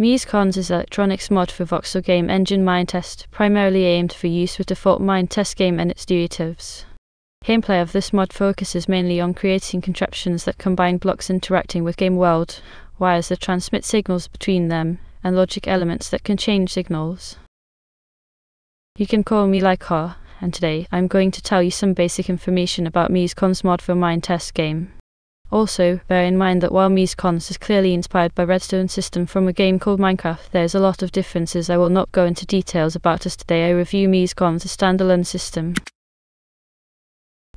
Mesecons is an electronics mod for voxel game engine Minetest, primarily aimed for use with default Minetest game and its derivatives. Gameplay of this mod focuses mainly on creating contraptions that combine blocks interacting with game world, wires that transmit signals between them, and logic elements that can change signals. You can call me Lycar, and today I'm going to tell you some basic information about Mesecons mod for Minetest game. Also, bear in mind that while Mesecons is clearly inspired by Redstone system from a game called Minecraft, there is a lot of differences I will not go into details about as today I review Mesecons as a standalone system.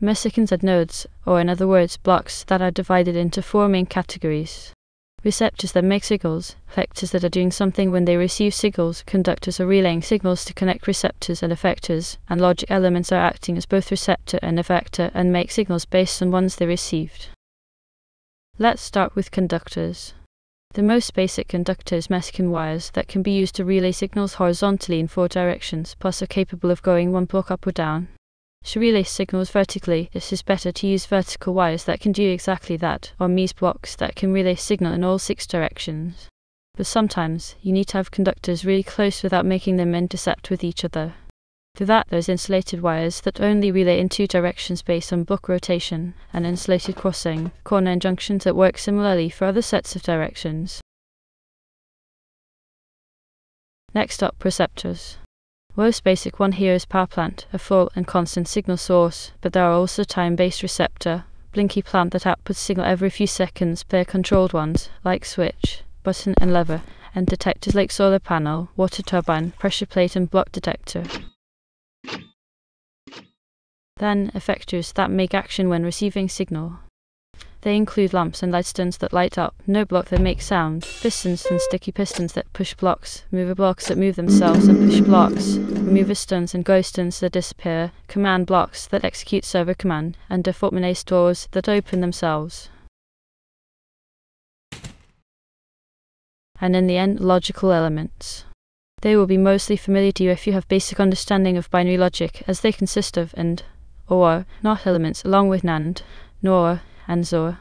Mesecons are nodes, or in other words, blocks that are divided into four main categories. Receptors that make signals, effectors that are doing something when they receive signals, conductors are relaying signals to connect receptors and effectors, and logic elements are acting as both receptor and effector and make signals based on ones they received. Let's start with conductors. The most basic conductor is mesecon wires that can be used to relay signals horizontally in four directions, plus are capable of going one block up or down. To relay signals vertically, it is better to use vertical wires that can do exactly that, or Mese blocks that can relay signal in all six directions. But sometimes, you need to have conductors really close without making them intercept with each other. For that, there's insulated wires that only relay in two directions based on book rotation, and insulated crossing, corner junctions that work similarly for other sets of directions. Next up, receptors. Most basic one here is power plant, a full and constant signal source, but there are also time-based receptor, blinky plant that outputs signal every few seconds, player controlled ones, like switch, button and lever, and detectors like solar panel, water turbine, pressure plate and block detector. Then effectors that make action when receiving signal. They include lamps and lightstones that light up, no block that makes sound, pistons and sticky pistons that push blocks, mover blocks that move themselves and push blocks, remover stones and ghost stones that disappear, command blocks that execute server command, and default doors that open themselves. And in the end, logical elements. They will be mostly familiar to you if you have basic understanding of binary logic, as they consist of and or not elements along with NAND, NOR, and XOR.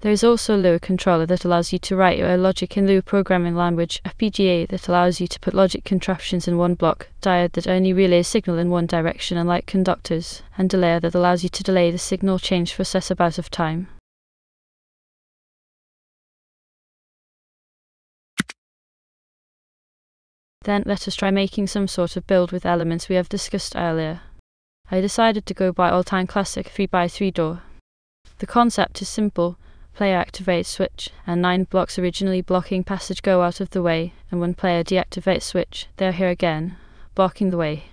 There is also a Lua controller that allows you to write your logic in Lua programming language, FPGA that allows you to put logic contraptions in one block, diode that only relays signal in one direction and like conductors, and delayer that allows you to delay the signal change for set amount of time. Then let us try making some sort of build with elements we have discussed earlier. I decided to go by all-time classic 3x3 door. The concept is simple. Player activates switch, and 9 blocks originally blocking passage go out of the way, and when player deactivates switch, they are here again, blocking the way.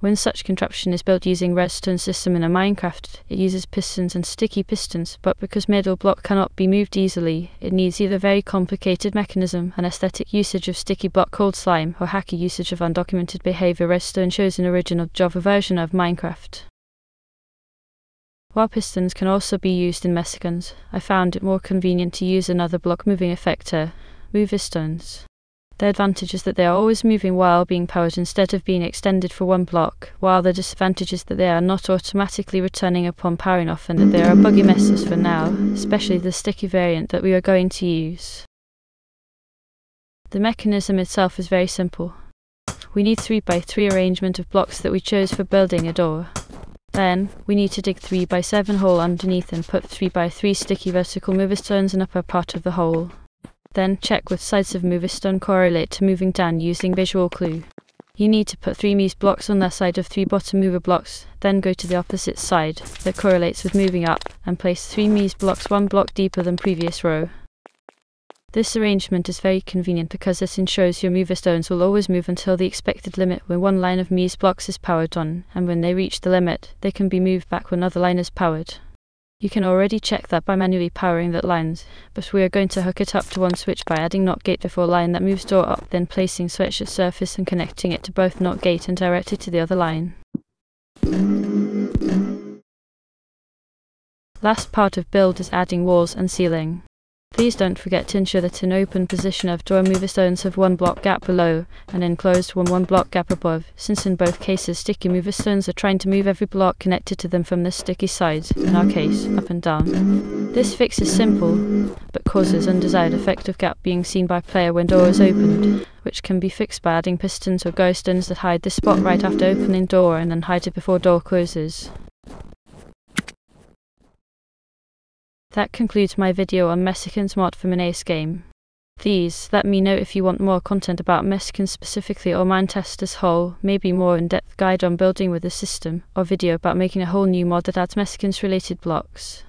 When such contraption is built using redstone system in a Minecraft, it uses pistons and sticky pistons, but because middle block cannot be moved easily, it needs either very complicated mechanism, an aesthetic usage of sticky block called slime, or hacker usage of undocumented behavior redstone shows in original Java version of Minecraft. While pistons can also be used in mesecons, I found it more convenient to use another block moving effector, movestones. The advantage is that they are always moving while being powered instead of being extended for one block, while the disadvantage is that they are not automatically returning upon powering off and that there are buggy messes for now, especially the sticky variant that we are going to use. The mechanism itself is very simple. We need 3x3 arrangement of blocks that we chose for building a door. Then, we need to dig 3x7 hole underneath and put 3x3 sticky vertical mover stones in upper part of the hole. Then check with sides of mover stone correlate to moving down using visual clue. You need to put 3 Mese blocks on that side of 3 bottom mover blocks, then go to the opposite side that correlates with moving up and place 3 Mese blocks one block deeper than previous row. This arrangement is very convenient because this ensures your mover stones will always move until the expected limit when one line of Mese blocks is powered on, and when they reach the limit, they can be moved back when another line is powered. You can already check that by manually powering that lines, but we are going to hook it up to one switch by adding NOT gate before line that moves door up, then placing switch at surface and connecting it to both NOT gate and directly to the other line. Last part of build is adding walls and ceiling. Please don't forget to ensure that in open position of door mover stones have one block gap below and enclosed one one block gap above, since in both cases sticky mover stones are trying to move every block connected to them from the sticky side, in our case, up and down. This fix is simple, but causes undesired effect of gap being seen by player when door is opened, which can be fixed by adding pistons or ghost stones that hide this spot right after opening door and then hide it before door closes. That concludes my video on Mesecons mod for Menace game. Please let me know if you want more content about Mesecons specifically or Minetest as whole, maybe more in-depth guide on building with the system, or video about making a whole new mod that adds Mesecons related blocks.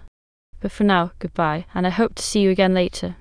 But for now, goodbye, and I hope to see you again later.